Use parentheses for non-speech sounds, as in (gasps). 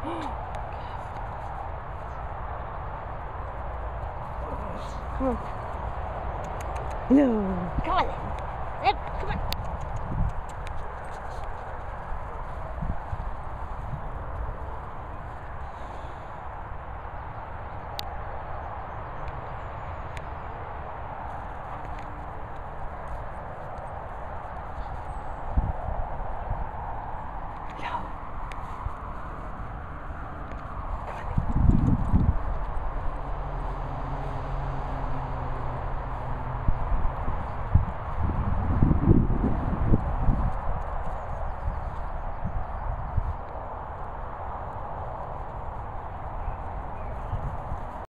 (gasps) Come on. No. Come on then.